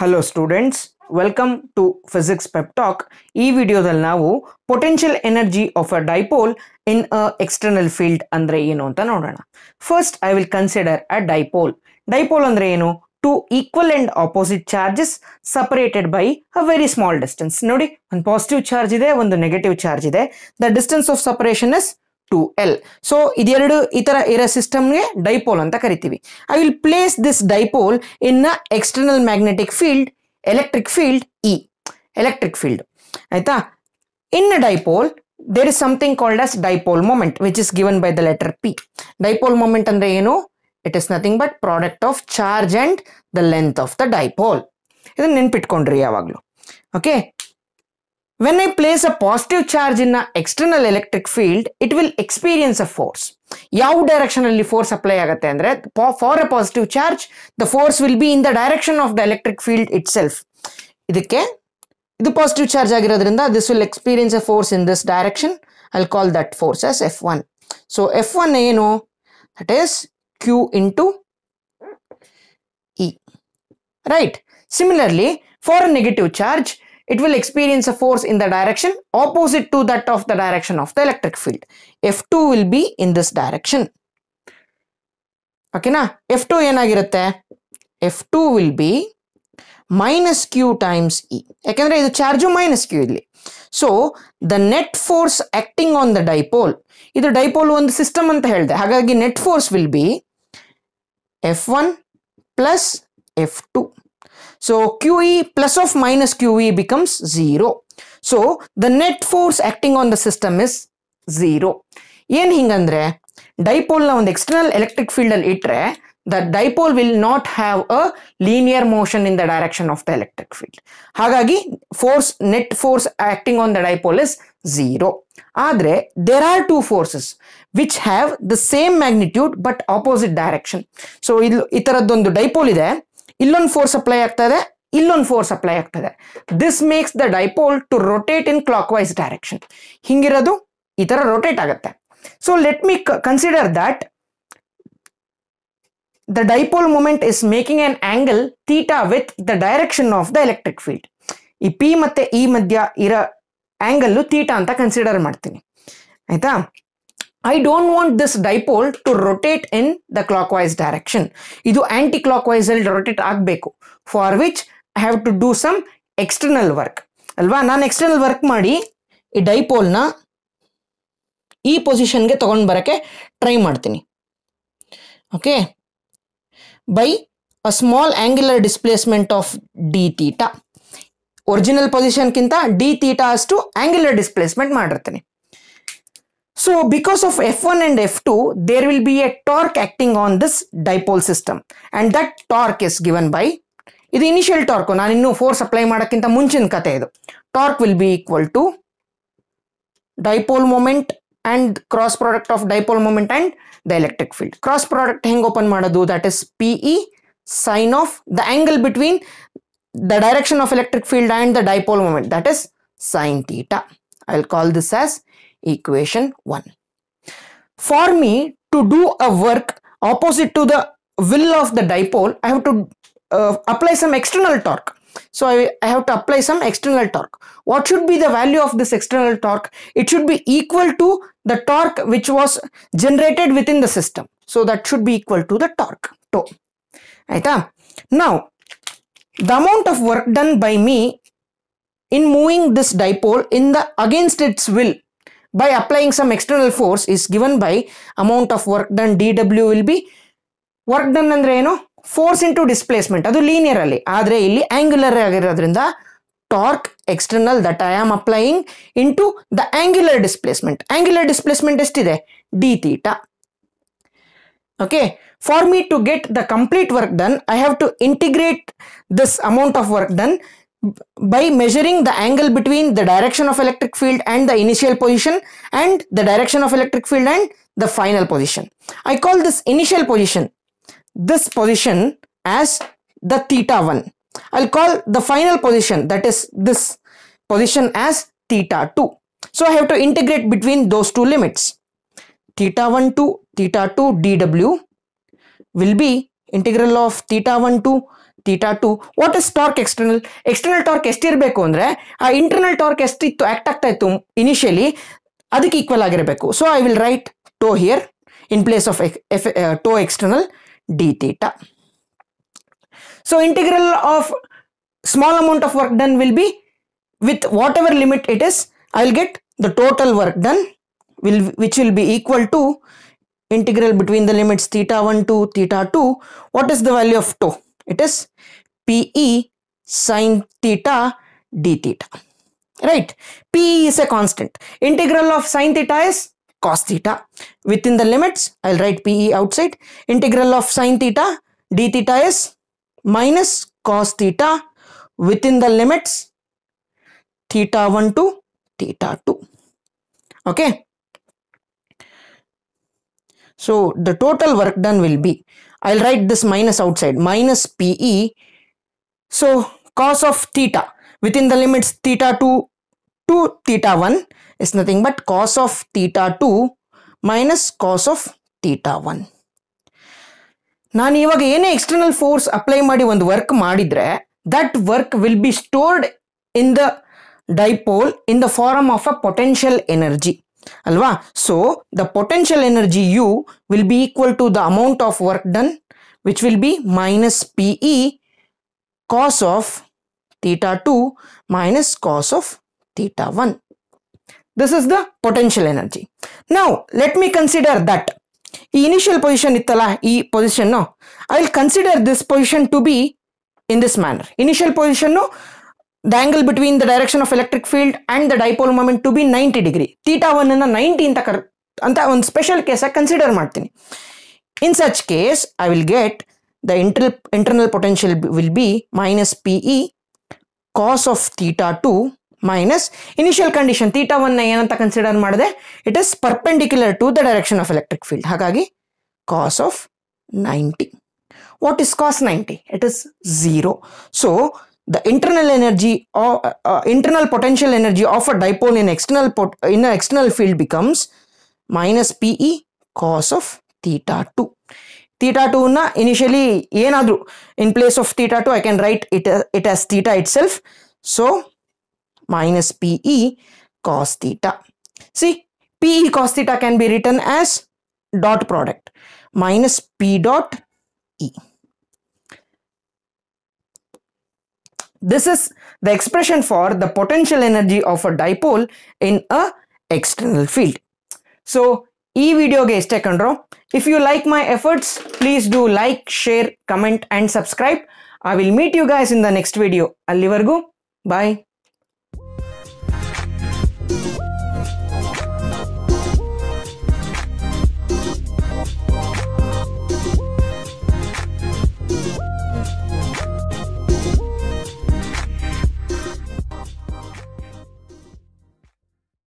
Hello students welcome to physics pep talk ಈ ವಿಡಿಯೋದಲ್ಲಿ ನಾವು potential energy of a dipole in a external field ಅಂದ್ರೆ ಏನು ಅಂತ ನೋಡೋಣ. First I will consider a dipole dipole ಅಂದ್ರೆ ಏನು? Two equal and opposite charges separated by a very small distance ನೋಡಿ ಒಂದು ಪಾಸಿಟಿವ್ ಚಾರ್ಜ್ ಇದೆ, ಒಂದು ನೆಗೆಟಿವ್ ಚಾರ್ಜ್ ಇದೆ. The distance of separation is two L so ಇದೆರಡು ಈ ತರ ಇರೋ ಸಿಸ್ಟಮ್ಗೆ ಡೈಪೋಲ್ ಅಂತ ಕರಿತೀವಿ. I will place this dipole in a external magnetic field electric field E electric field ಆಯ್ತಾ? In a dipole there is something called as dipole moment which is given by the letter P dipole moment ಅಂದ್ರೆ ಏನು? It is nothing but product of charge and the length of the dipole ಇದನ್ನ ನೆನ್ಪಿಟ್ಕೊಂಡ್ರಿ ಯಾವಾಗಲೂ. Okay when I place a positive charge in a external electric field it will experience a force ಯಾವ direction ಅಲ್ಲಿ force apply ಆಗುತ್ತೆ ಅಂದ್ರೆ for a positive charge the force will be in the direction of the electric field it self ಇದಕ್ಕೆ ಇದು positive charge ಆಗಿರೋದ್ರಿಂದ this will experience a force in this direction I call that force S F one so F one ಏನು that is Q into E right similarly for a negative charge it will experience a force in the direction opposite to that of the direction of the electric field. F2 will be in this direction. ಓಕೆನಾ F two ಏನಾಗಿರುತ್ತೆ F two will be minus Q times E ಯಾಕೆಂದ್ರೆ ಇದು charge minus Q ಇಲ್ಲಿ so the net force acting on the dipole ಇದು dipole ಒಂದು system ಅಂತ ಹೇಳಿದೆ ಹಾಗಾಗಿ net force will be F one plus F two So QE plus of minus QE becomes 0. So, the net force acting on the system is 0. ಏನ್ ಹಿಂಗಂದ್ರೆ ಡೈಪೋಲ್ನ ಒಂದು external electric field ಅಲ್ಲಿ ಇಟ್ರೆ the dipole will not have a linear motion in the direction of the electric field ಹಾಗಾಗಿ force net force acting on the dipole is zero ಆದ್ರೆ there are two forces which have the same magnitude but opposite direction so ಇಲ್ಲಿ ಈ ತರದ್ದೊಂದು dipole ಇದೆ ಇಲ್ಲೊಂದು force apply ಆಗ್ತದೆ, ಇಲ್ಲೊಂದು force apply ಆಗ್ತದೆ. This makes the dipole to rotate in clockwise direction ಹಿಂಗಿರೋದು ಈ ಥರ ರೊಟೇಟ್ ಆಗುತ್ತೆ. So let me consider that the dipole moment is making an angle theta with the direction of the electric field ಈ P ಮತ್ತೆ E ಮಧ್ಯ ಇರೋ angle theta ಅಂತ consider ಮಾಡ್ತೀನಿ. ಆಯ್ತಾ? I don't want dipole to rotate in the clockwise direction ಇದು wise ಅಲ್ಲಿ rotate ಆಗಬೇಕು. For which I have to do some external work ಅಲ್ವಾ? ನಾನು ಎಕ್ಸ್ಟರ್ನಲ್ ವರ್ಕ್ ಮಾಡಿ ಈ ಡೈಪೋಲ್ನ ಈ ಪೊಸಿಷನ್ಗೆ ತಗೊಂಡು ಬರೋಕ್ಕೆ ಟ್ರೈ ಮಾಡ್ತೀನಿ. Okay by a small angular displacement of d theta original ಪೊಸಿಷನ್ಗಿಂತ D theta ಅಷ್ಟು ಆ್ಯಂಗ್ಯುಲರ್ ಡಿಸ್ಪ್ಲೇಸ್ಮೆಂಟ್ ಮಾಡಿರ್ತೀನಿ. So because of F1 and F2, there will be a torque acting on this dipole system and that torque is given by ಇದು initial torque ನಾನು ಇನ್ನೂ force apply ಮಾಡೋಕ್ಕಿಂತ ಮುಂಚಿನ ಕತೆ ಇದು torque will be equal to dipole moment and cross product of dipole moment and the electric field cross product ಹೆಂಗೆ open ಮಾಡೋದು that is P E sign of the angle between the direction of electric field and the dipole moment that is sign theta I will call this as equation 1. For me to do a work opposite to the will of the dipole, I have to uh, apply some external torque. So I, I have to apply some external torque. What should be the value of this external torque? It should be equal to the torque which was generated within the system. So that should be equal to the torque. Tau. Aita? Now, the amount of work done by me in moving this dipole in the against its will by applying some external force is given by amount of work done dw will be work done ಅಂದರೆ ಏನು? Force into displacement ಅದು linear ಅಲ್ಲಿ. ಆದ್ರೆ ಇಲ್ಲಿ angular ಆಗಿರೋದ್ರಿಂದ torque external that I am applying into the angular displacement angular displacement ಎಷ್ಟಿದೆ? D theta okay for me to get the complete work done I have to integrate this amount of work done by measuring the angle between the direction of electric field and the initial position and the direction of electric field and the final position. I call this initial position, this position as the theta 1. I'll call the final position that is this position as theta 2. So I have to integrate between those two limits. Theta 1 to theta 2 dw will be integral of theta 1 to theta 2 what is torque external external torque ಎಷ್ಟಿರಬೇಕು ಅಂದ್ರೆ ಆ internal torque ಎಷ್ಟಿತ್ತು act ಆಗ್ತಾ ಇತ್ತು initially ಅದಕ್ಕೆ equal ಆಗಿರಬೇಕು so I will write toe here in place of f, uh, tau external d theta. So integral of small amount of work done will be with whatever limit it is, I will get the total work done will which will be equal to integral between the limits theta 1 to theta 2. What is the value of tau? It is Pe sine theta d theta. Right? Pe is a constant. Integral of sine theta is cos theta. Within the limits, I'll write Pe outside. Integral of sine theta d theta is minus cos theta within the limits theta 1 to theta 2. Okay. So the total work done will be, I'll write this minus outside, minus Pe. So cos of theta within the limits theta 2 to theta 1 is nothing but cos of theta 2 minus cos of theta 1. ನಾನು ಇವಾಗ ಏನೇ external force apply ಮಾಡಿ ಒಂದು work ಮಾಡಿದರೆ that work will be stored in the dipole in the form of a potential energy ಅಲ್ವಾ so the potential energy you will be equal to the amount of work done which will be minus P E cos of theta 2 minus cos of theta 1. This is the potential energy. Now, let me consider that ಈ initial position ಇತ್ತಲ್ಲ ಈ position I will consider this position to B in this manner initial position the angle between the direction of electric field and the dipole moment to be ninety degree theta one ಅನ್ನ ninety ಅಂತ ಕರ್ ಅಂತ ಒಂದು special ಕೇಸಾಗಿ consider ಮಾಡ್ತೀನಿ. In such case I will get the inter internal potential will be minus P E cos of theta two minus initial condition theta ಒನ್ನ ಏನಂತ consider ಮಾಡಿದೆ? It is perpendicular to the direction of electric field ಹಾಗಾಗಿ cos of ninety what is cos ninety it is zero so the internal energy or uh, uh, internal potential energy of a dipole in external pot in an external field becomes minus pe cos of theta 2 theta 2 na initially ಏನಾದ್ರು in place of theta 2 i can write it uh, it as theta itself so minus pe cos theta see pe cos theta can be written as dot product minus p dot e This is the expression for the potential energy of a dipole in a external field. So, ಈ ವಿಡಿಯೋಗೆ ಇಷ್ಟೇ ಕಂಡ್ರು if you like my efforts please do like share comment and subscribe I will meet you guys in the next video ಅಲ್ಲಿವರೆಗೂ ಬಾಯ್